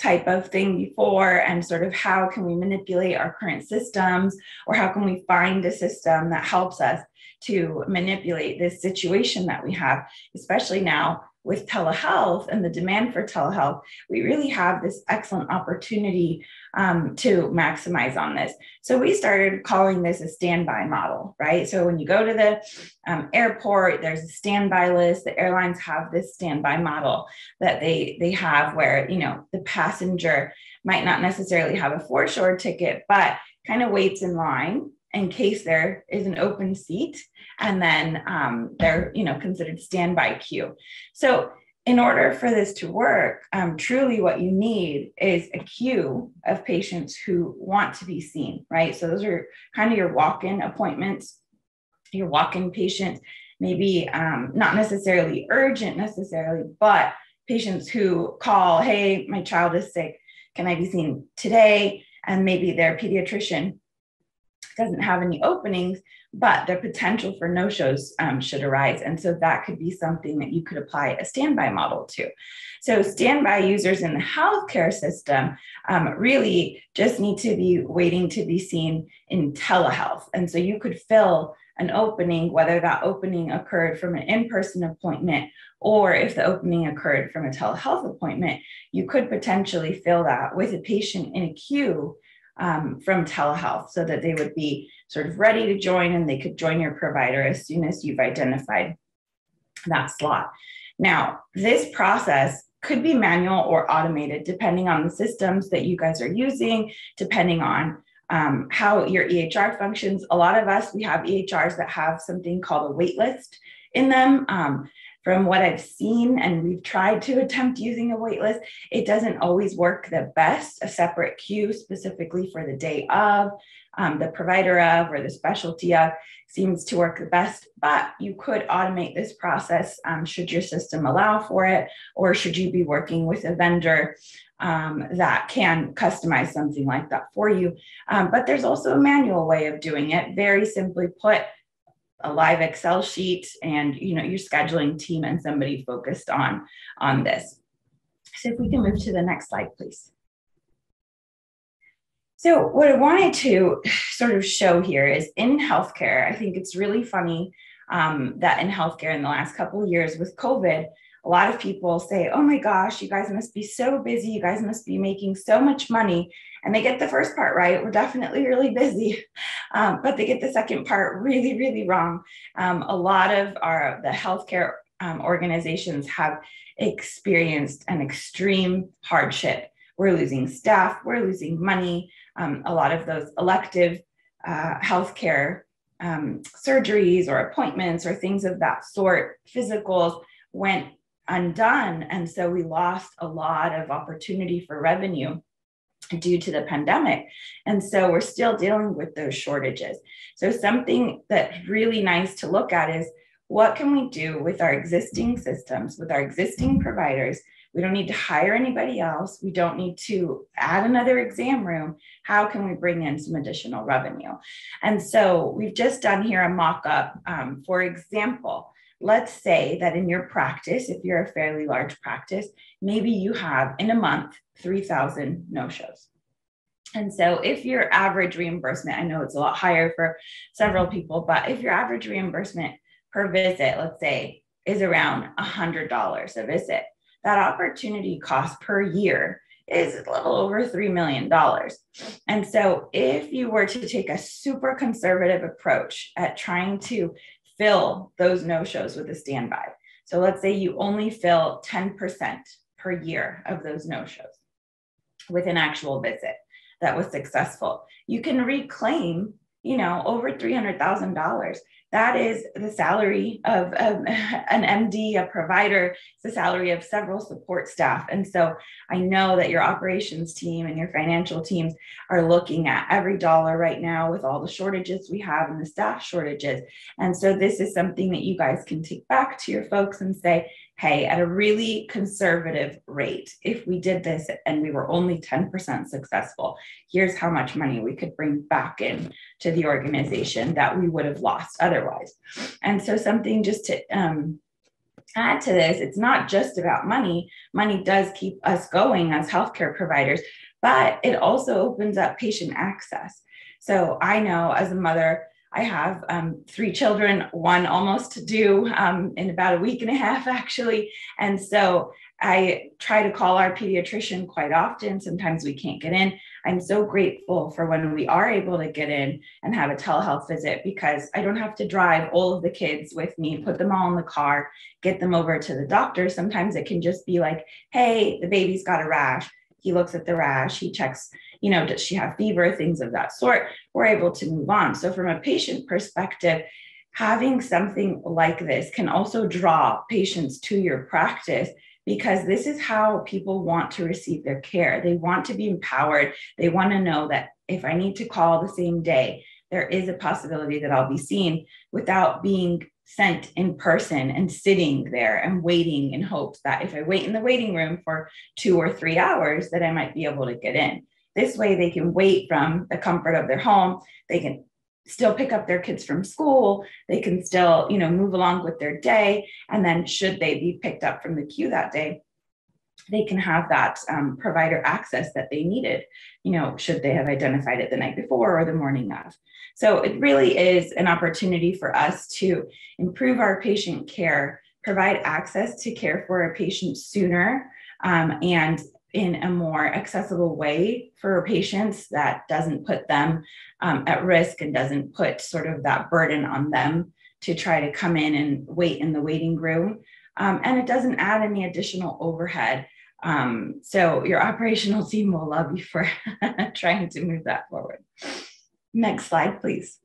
type of thing before and sort of how can we manipulate our current systems or how can we find a system that helps us to manipulate this situation that we have, especially now with telehealth and the demand for telehealth, we really have this excellent opportunity um, to maximize on this. So we started calling this a standby model, right? So when you go to the um, airport, there's a standby list. The airlines have this standby model that they they have where you know the passenger might not necessarily have a foreshore ticket, but kind of waits in line in case there is an open seat and then um, they're you know considered standby queue. So in order for this to work um, truly what you need is a queue of patients who want to be seen right? So those are kind of your walk-in appointments your walk-in patients. Maybe um, not necessarily urgent necessarily but patients who call hey my child is sick. Can i be seen today? And maybe their pediatrician doesn't have any openings, but the potential for no shows um, should arise. And so that could be something that you could apply a standby model to. So, standby users in the healthcare system um, really just need to be waiting to be seen in telehealth. And so you could fill an opening, whether that opening occurred from an in person appointment or if the opening occurred from a telehealth appointment, you could potentially fill that with a patient in a queue um, from telehealth so that they would be sort of ready to join and they could join your provider as soon as you've identified that slot. Now, this process could be manual or automated depending on the systems that you guys are using, depending on um, how your EHR functions. A lot of us, we have EHRs that have something called a wait list in them. Um, from what I've seen, and we've tried to attempt using a waitlist, it doesn't always work the best. A separate queue specifically for the day of, um, the provider of, or the specialty of seems to work the best. But you could automate this process um, should your system allow for it, or should you be working with a vendor um, that can customize something like that for you. Um, but there's also a manual way of doing it. Very simply put, a live excel sheet and you know your scheduling team and somebody focused on on this. So if we can move to the next slide please. So what i wanted to sort of show here is in healthcare i think it's really funny um, that in healthcare in the last couple of years with covid a lot of people say, Oh my gosh, you guys must be so busy. You guys must be making so much money. And they get the first part right. We're definitely really busy. Um, but they get the second part really, really wrong. Um, a lot of our the healthcare um, organizations have experienced an extreme hardship. We're losing staff, we're losing money. Um, a lot of those elective uh, healthcare um, surgeries or appointments or things of that sort, physicals, went undone. And so we lost a lot of opportunity for revenue due to the pandemic. And so we're still dealing with those shortages. So, something that's really nice to look at is what can we do with our existing systems, with our existing providers? We don't need to hire anybody else. We don't need to add another exam room. How can we bring in some additional revenue? And so we've just done here a mock up. Um, for example, let's say that in your practice, if you're a fairly large practice, maybe you have in a month 3,000 no shows. And so, if your average reimbursement, I know it's a lot higher for several people, but if your average reimbursement per visit, let's say, is around $100 a visit, that opportunity cost per year is a little over $3 million. And so, if you were to take a super conservative approach at trying to fill those no shows with a standby. So let's say you only fill 10% per year of those no shows with an actual visit that was successful. You can reclaim, you know, over $300,000 that is the salary of um, an MD, a provider, it's the salary of several support staff. And so I know that your operations team and your financial teams are looking at every dollar right now with all the shortages we have and the staff shortages. And so this is something that you guys can take back to your folks and say, hey, at a really conservative rate, if we did this and we were only 10% successful, here's how much money we could bring back in to the organization that we would have lost otherwise. And so, something just to um, add to this, it's not just about money. Money does keep us going as healthcare providers, but it also opens up patient access. So, I know as a mother, I have um, three children, one almost due um, in about a week and a half, actually. And so I try to call our pediatrician quite often. Sometimes we can't get in. I'm so grateful for when we are able to get in and have a telehealth visit because I don't have to drive all of the kids with me, put them all in the car, get them over to the doctor. Sometimes it can just be like, hey, the baby's got a rash. He looks at the rash, he checks, you know, does she have fever, things of that sort. We're able to move on. So, from a patient perspective, having something like this can also draw patients to your practice because this is how people want to receive their care. They want to be empowered. They want to know that if I need to call the same day, there is a possibility that I'll be seen without being sent in person and sitting there and waiting in hopes that if I wait in the waiting room for two or three hours, that I might be able to get in. This way, they can wait from the comfort of their home. They can still pick up their kids from school. They can still you know move along with their day. And then should they be picked up from the queue that day they can have that um, provider access that they needed you know should they have identified it the night before or the morning of. So it really is an opportunity for us to improve our patient care provide access to care for a patient sooner um, and in a more accessible way for patients that doesn't put them um, at risk and doesn't put sort of that burden on them to try to come in and wait in the waiting room. Um, and it doesn't add any additional overhead. Um, so your operational team will love you for trying to move that forward. Next slide, please.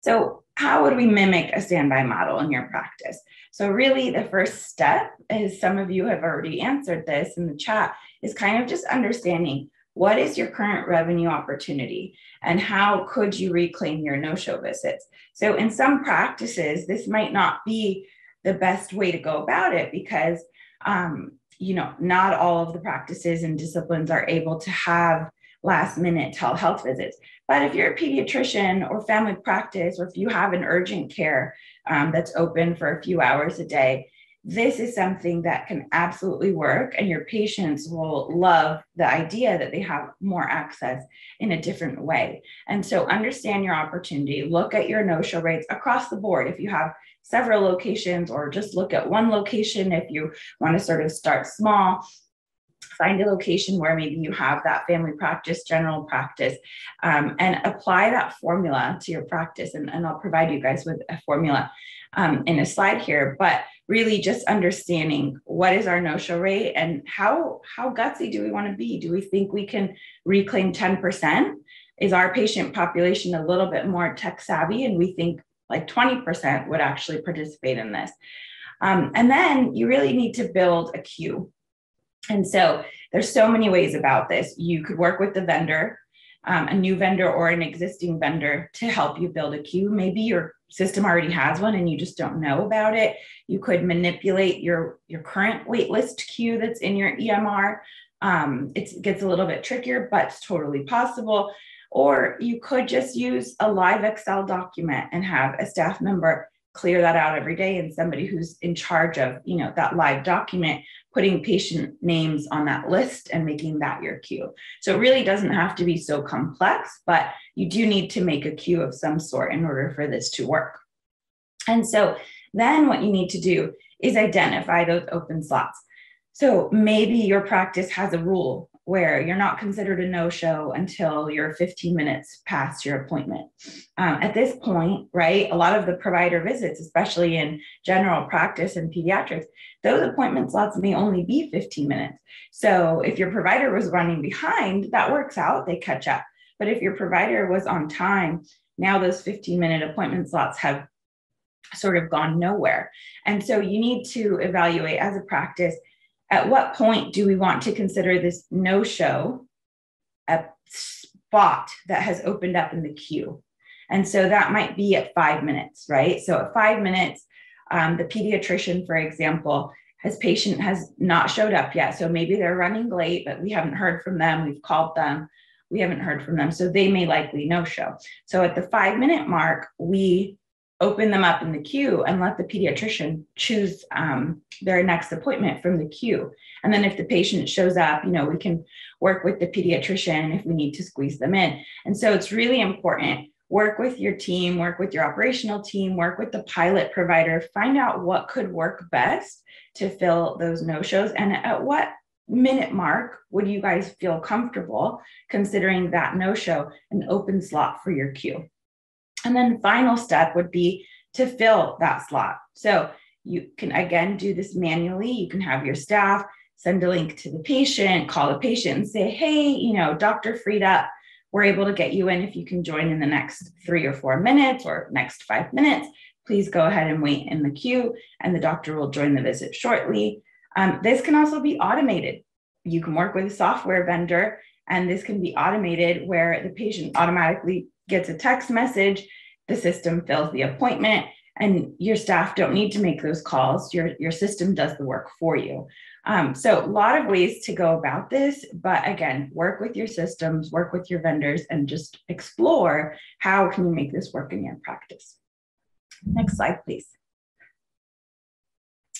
So how would we mimic a standby model in your practice? So really the first step, is some of you have already answered this in the chat, is kind of just understanding what is your current revenue opportunity and how could you reclaim your no-show visits? So in some practices, this might not be the best way to go about it because um, you know not all of the practices and disciplines are able to have last minute telehealth visits. But if you're a pediatrician or family practice, or if you have an urgent care um, that's open for a few hours a day, this is something that can absolutely work and your patients will love the idea that they have more access in a different way. And so understand your opportunity. Look at your no-show rates across the board. If you have several locations or just look at one location if you want to sort of start small find a location where maybe you have that family practice, general practice, um, and apply that formula to your practice. And, and I'll provide you guys with a formula um, in a slide here, but really just understanding what is our no-show rate and how how gutsy do we want to be? Do we think we can reclaim 10%? Is our patient population a little bit more tech savvy and we think like 20% would actually participate in this? Um, and then you really need to build a queue. And so there's so many ways about this. You could work with the vendor, um, a new vendor or an existing vendor to help you build a queue. Maybe your system already has one and you just don't know about it. You could manipulate your, your current waitlist queue that's in your EMR. Um, it gets a little bit trickier, but it's totally possible. Or you could just use a live Excel document and have a staff member clear that out every day and somebody who's in charge of you know that live document putting patient names on that list and making that your queue so it really doesn't have to be so complex but you do need to make a queue of some sort in order for this to work. And so then what you need to do is identify those open slots. So maybe your practice has a rule where you're not considered a no show until you're 15 minutes past your appointment. Um, at this point, right, a lot of the provider visits, especially in general practice and pediatrics, those appointment slots may only be 15 minutes. So if your provider was running behind, that works out, they catch up. But if your provider was on time, now those 15 minute appointment slots have sort of gone nowhere. And so you need to evaluate as a practice at what point do we want to consider this no show a spot that has opened up in the queue? And so that might be at five minutes, right? So at five minutes, um, the pediatrician, for example, his patient has not showed up yet. So maybe they're running late, but we haven't heard from them. We've called them. We haven't heard from them. So they may likely no show. So at the five minute mark, we open them up in the queue and let the pediatrician choose um, their next appointment from the queue. And then if the patient shows up, you know, we can work with the pediatrician if we need to squeeze them in. And so it's really important work with your team, work with your operational team, work with the pilot provider, find out what could work best to fill those no shows and at what minute mark would you guys feel comfortable considering that no show an open slot for your queue. And then final step would be to fill that slot. So you can again do this manually. You can have your staff send a link to the patient, call the patient and say, hey, you know, doctor freed up we're able to get you in if you can join in the next three or four minutes or next five minutes. Please go ahead and wait in the queue, and the doctor will join the visit shortly. Um, this can also be automated. You can work with a software vendor, and this can be automated where the patient automatically gets a text message, the system fills the appointment, and your staff don't need to make those calls. Your, your system does the work for you. Um, so a lot of ways to go about this, but again, work with your systems, work with your vendors, and just explore how can you make this work in your practice. Next slide, please.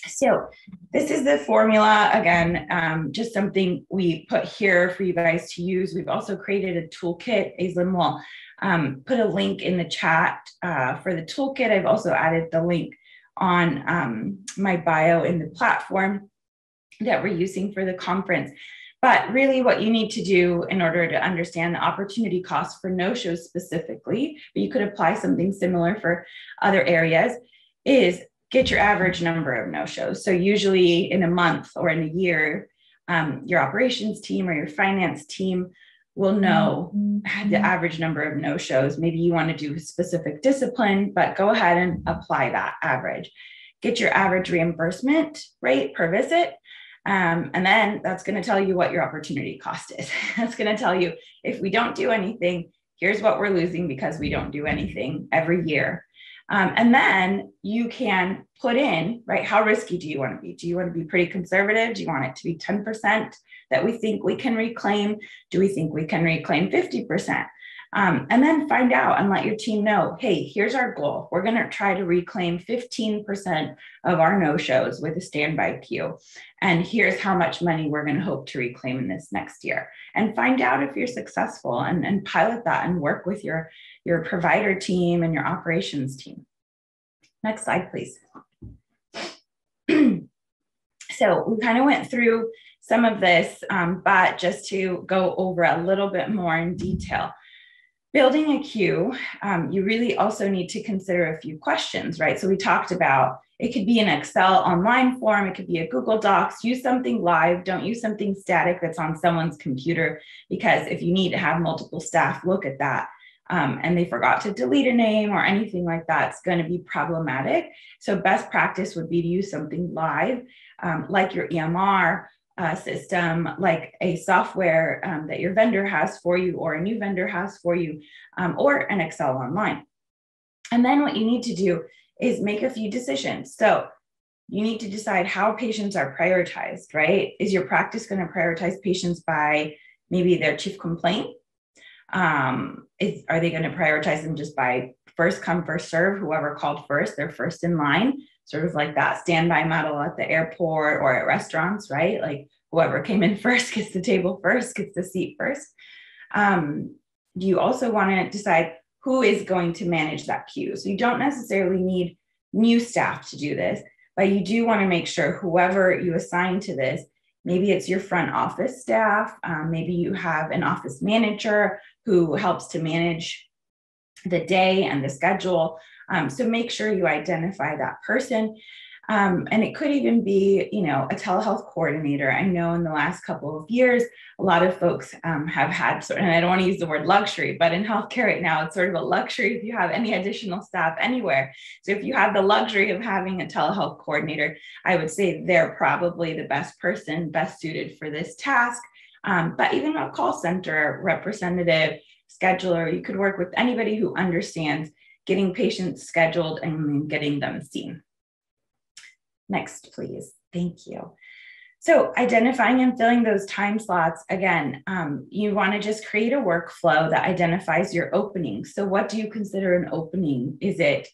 So this is the formula, again, um, just something we put here for you guys to use. We've also created a toolkit. Aislinn will um, put a link in the chat uh, for the toolkit. I've also added the link on um, my bio in the platform that we're using for the conference. But really, what you need to do in order to understand the opportunity cost for no shows specifically, but you could apply something similar for other areas, is get your average number of no shows. So, usually in a month or in a year, um, your operations team or your finance team will know mm-hmm. the average number of no shows. Maybe you want to do a specific discipline, but go ahead and apply that average. Get your average reimbursement rate per visit um, and then that's going to tell you what your opportunity cost is. that's going to tell you if we don't do anything, here's what we're losing because we don't do anything every year. Um, and then you can put in, right? How risky do you want to be? Do you want to be pretty conservative? Do you want it to be 10% that we think we can reclaim? Do we think we can reclaim 50%? Um, and then find out and let your team know hey, here's our goal. We're going to try to reclaim 15% of our no shows with a standby queue. And here's how much money we're going to hope to reclaim in this next year. And find out if you're successful and, and pilot that and work with your, your provider team and your operations team. Next slide, please. so we kind of went through some of this, um, but just to go over a little bit more in detail building a queue, um, you really also need to consider a few questions, right? So we talked about it could be an Excel online form, it could be a Google Docs. Use something live, don't use something static that's on someone's computer, because if you need to have multiple staff look at that um, and they forgot to delete a name or anything like that, it's going to be problematic. So, best practice would be to use something live, um, like your EMR uh, system like a software um, that your vendor has for you or a new vendor has for you um, or an excel online. And then what you need to do is make a few decisions. So you need to decide how patients are prioritized right? Is your practice going to prioritize patients by maybe their chief complaint? Um, is, are they going to prioritize them just by first come first serve whoever called first they're first in line sort of like that standby model at the airport or at restaurants, right? Like whoever came in first gets the table first, gets the seat first. Um, you also want to decide who is going to manage that queue. So you don't necessarily need new staff to do this, but you do want to make sure whoever you assign to this, maybe it's your front office staff, um, maybe you have an office manager who helps to manage the day and the schedule. Um, so make sure you identify that person. Um, and it could even be, you know, a telehealth coordinator. I know in the last couple of years, a lot of folks um, have had sort of, and I don't want to use the word luxury, but in healthcare right now, it's sort of a luxury if you have any additional staff anywhere. So if you have the luxury of having a telehealth coordinator, I would say they're probably the best person, best suited for this task. Um, but even a call center representative, scheduler, you could work with anybody who understands getting patients scheduled and getting them seen. Next, please. Thank you. So identifying and filling those time slots, again, um, you want to just create a workflow that identifies your openings. So what do you consider an opening? Is it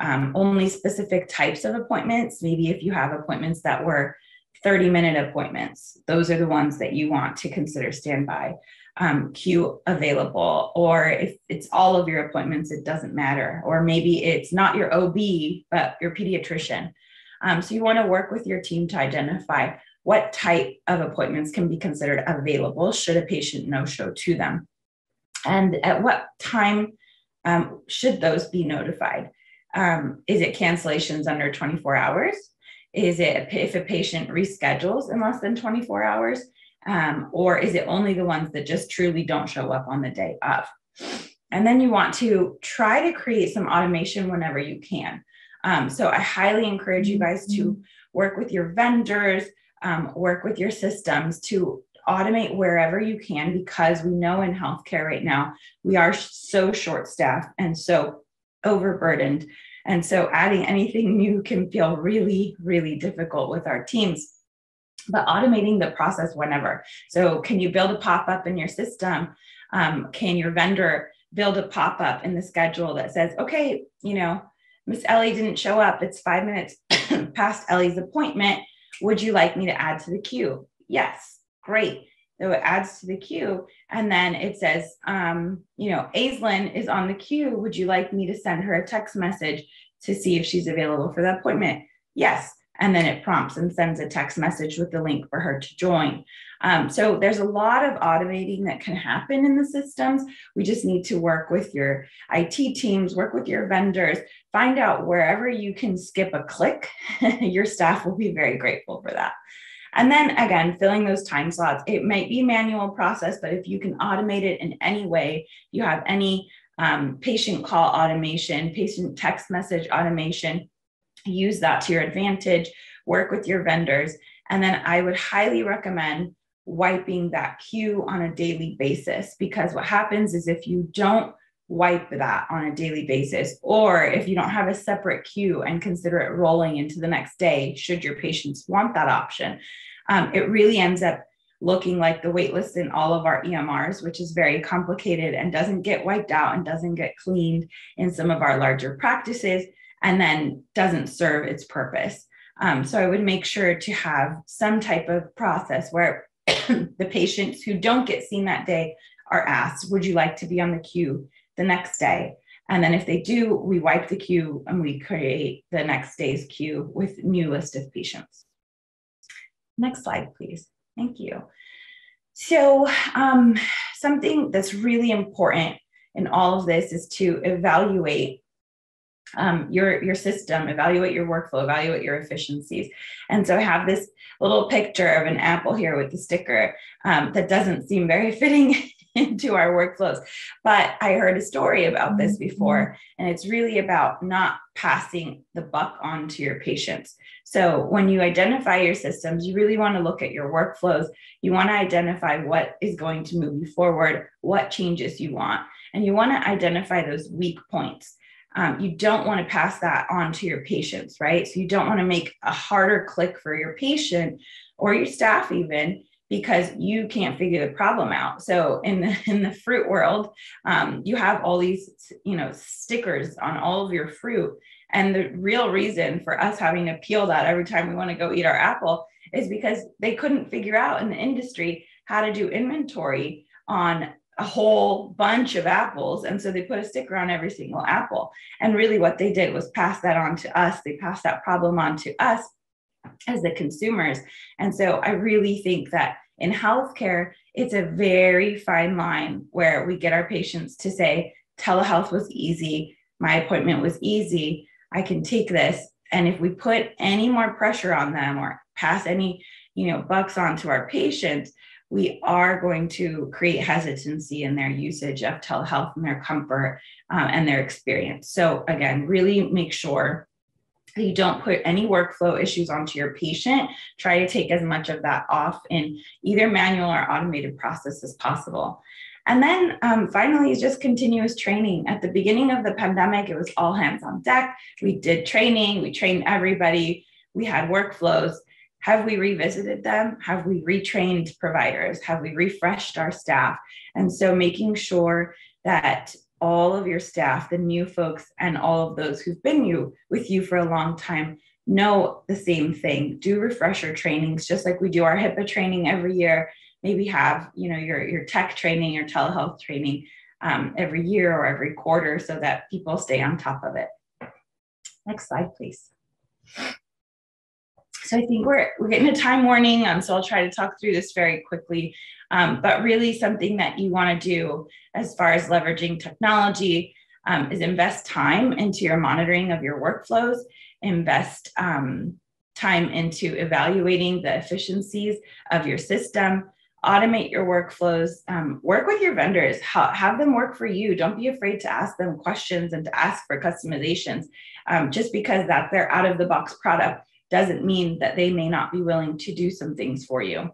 um, only specific types of appointments? Maybe if you have appointments that were 30 minute appointments. Those are the ones that you want to consider standby um, queue available. Or if it's all of your appointments, it doesn't matter. Or maybe it's not your OB, but your pediatrician. Um, so you want to work with your team to identify what type of appointments can be considered available should a patient no show to them. And at what time um, should those be notified? Um, is it cancellations under 24 hours? Is it if a patient reschedules in less than 24 hours? Um, or is it only the ones that just truly don't show up on the day of? And then you want to try to create some automation whenever you can. Um, so I highly encourage you guys to mm-hmm. work with your vendors, um, work with your systems to automate wherever you can because we know in healthcare right now we are so short staffed and so overburdened and so adding anything new can feel really, really difficult with our teams. But automating the process whenever. So, can you build a pop up in your system? Um, can your vendor build a pop up in the schedule that says, okay, you know, Miss Ellie didn't show up. It's five minutes past Ellie's appointment. Would you like me to add to the queue? Yes, great. So it adds to the queue. And then it says, um, you know, Aislinn is on the queue. Would you like me to send her a text message to see if she's available for the appointment? Yes. And then it prompts and sends a text message with the link for her to join. Um, so there's a lot of automating that can happen in the systems. We just need to work with your IT teams, work with your vendors, find out wherever you can skip a click. your staff will be very grateful for that. And then again, filling those time slots. It might be manual process, but if you can automate it in any way, you have any um, patient call automation, patient text message automation, use that to your advantage, work with your vendors. And then I would highly recommend wiping that queue on a daily basis because what happens is if you don't wipe that on a daily basis, or if you don't have a separate queue and consider it rolling into the next day, should your patients want that option, um, it really ends up looking like the waitlist in all of our EMRs, which is very complicated and doesn't get wiped out and doesn't get cleaned in some of our larger practices, and then doesn't serve its purpose. Um, so I would make sure to have some type of process where the patients who don't get seen that day are asked, Would you like to be on the queue? The next day. And then if they do, we wipe the queue and we create the next day's queue with new list of patients. Next slide, please. Thank you. So um, something that's really important in all of this is to evaluate um, your your system, evaluate your workflow, evaluate your efficiencies. And so I have this little picture of an apple here with the sticker um, that doesn't seem very fitting into our workflows. But I heard a story about this mm-hmm. before, and it's really about not passing the buck on to your patients. So when you identify your systems, you really want to look at your workflows. You want to identify what is going to move you forward, what changes you want, and you want to identify those weak points. Um, you don't want to pass that on to your patients, right? So you don't want to make a harder click for your patient or your staff, even because you can't figure the problem out. So in the in the fruit world, um, you have all these you know stickers on all of your fruit, and the real reason for us having to peel that every time we want to go eat our apple is because they couldn't figure out in the industry how to do inventory on a whole bunch of apples. And so they put a sticker on every single apple. And really, what they did was pass that on to us. They passed that problem on to us as the consumers. And so I really think that in healthcare, it's a very fine line where we get our patients to say, telehealth was easy, my appointment was easy, I can take this. And if we put any more pressure on them or pass any, you know, bucks on to our patients, we are going to create hesitancy in their usage of telehealth and their comfort um, and their experience. So again, really make sure you don't put any workflow issues onto your patient. Try to take as much of that off in either manual or automated process as possible. And then um, finally, is just continuous training. At the beginning of the pandemic, it was all hands on deck. We did training, we trained everybody, we had workflows. Have we revisited them? Have we retrained providers? Have we refreshed our staff? And so making sure that all of your staff, the new folks, and all of those who've been you with you for a long time know the same thing. Do refresher trainings, just like we do our HIPAA training every year. Maybe have you know your your tech training, your telehealth training um, every year or every quarter, so that people stay on top of it. Next slide, please. So I think we're we're getting a time warning, um, so I'll try to talk through this very quickly. Um, but really, something that you want to do as far as leveraging technology um, is invest time into your monitoring of your workflows, invest um, time into evaluating the efficiencies of your system, automate your workflows, um, work with your vendors, ha- have them work for you. Don't be afraid to ask them questions and to ask for customizations. Um, just because that's their out of the box product doesn't mean that they may not be willing to do some things for you.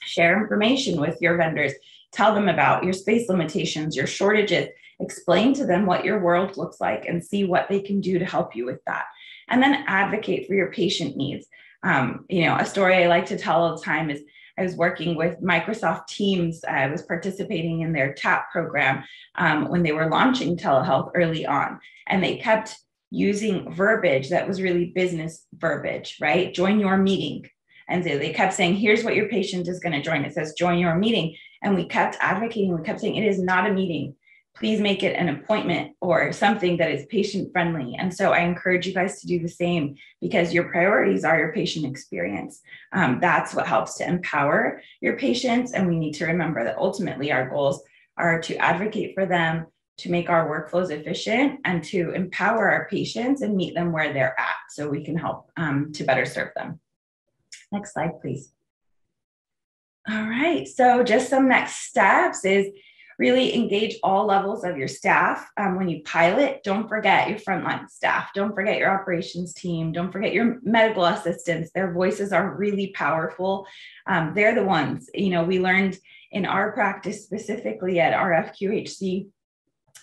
Share information with your vendors. Tell them about your space limitations, your shortages. Explain to them what your world looks like and see what they can do to help you with that. And then advocate for your patient needs. Um, you know, a story I like to tell all the time is I was working with Microsoft Teams. I was participating in their TAP program um, when they were launching telehealth early on, and they kept using verbiage that was really business verbiage, right? Join your meeting. And so they kept saying, here's what your patient is going to join. It says, join your meeting. And we kept advocating, we kept saying, it is not a meeting. Please make it an appointment or something that is patient friendly. And so I encourage you guys to do the same because your priorities are your patient experience. Um, that's what helps to empower your patients. And we need to remember that ultimately our goals are to advocate for them, to make our workflows efficient and to empower our patients and meet them where they're at so we can help um, to better serve them. Next slide, please. All right, so just some next steps is really engage all levels of your staff. Um, when you pilot, don't forget your frontline staff. Don't forget your operations team. Don't forget your medical assistants. Their voices are really powerful. Um, they're the ones, you know, we learned in our practice specifically at our FQHC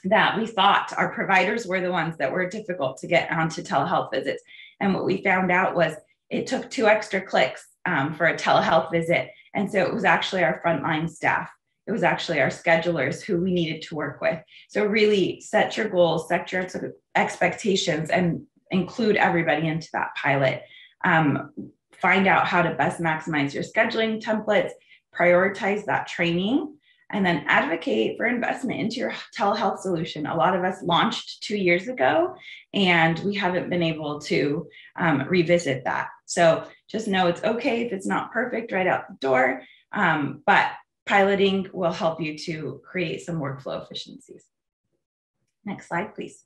that we thought our providers were the ones that were difficult to get onto telehealth visits. And what we found out was it took two extra clicks um, for a telehealth visit. And so it was actually our frontline staff. It was actually our schedulers who we needed to work with. So really set your goals, set your expectations, and include everybody into that pilot. Um, find out how to best maximize your scheduling templates, prioritize that training, and then advocate for investment into your telehealth solution. A lot of us launched two years ago and we haven't been able to um, revisit that. So just know it's okay if it's not perfect right out the door, um, but piloting will help you to create some workflow efficiencies. Next slide, please.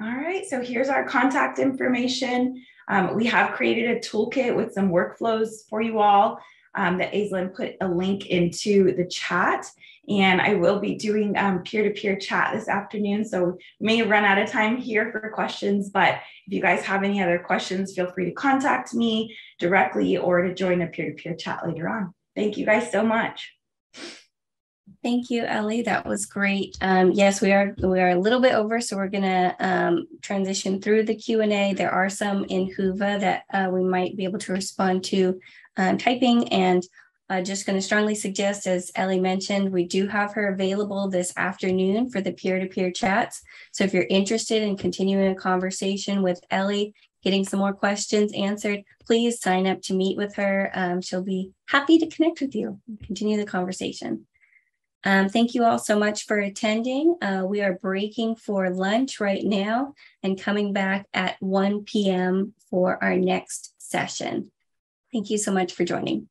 All right, so here's our contact information. Um, we have created a toolkit with some workflows for you all um, that Aislinn put a link into the chat. And I will be doing peer to peer chat this afternoon. So may run out of time here for questions, but if you guys have any other questions, feel free to contact me directly or to join a peer to peer chat later on. Thank you guys so much. Thank you, Ellie. That was great. Um, yes, we are we are a little bit over, so we're gonna um, transition through the Q and A. There are some in Whova that uh, we might be able to respond to um, typing. And uh, just going to strongly suggest, as Ellie mentioned, we do have her available this afternoon for the peer-to-peer chats. So if you're interested in continuing a conversation with Ellie, getting some more questions answered, please sign up to meet with her. Um, she'll be happy to connect with you, and continue the conversation. Um, thank you all so much for attending. Uh, we are breaking for lunch right now and coming back at 1 p.m. for our next session. Thank you so much for joining.